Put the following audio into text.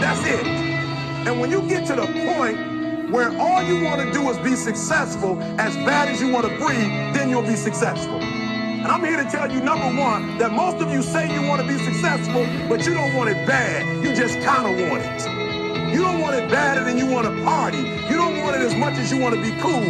That's it. And when you get to the point where all you want to do is be successful as bad as you want to breathe, then you'll be successful. And I'm here to tell you, number one, that most of you say you want to be successful, but you don't want it bad. You just kind of want it. You don't want it badder than you want to party. You don't want it as much as you want to be cool.